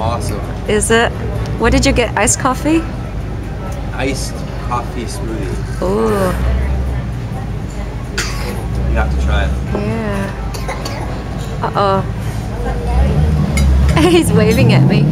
awesome. is it? What did you get? Iced coffee? Iced coffee smoothie. Ooh, You have to try it. yeah. Uh oh. He's waving at me.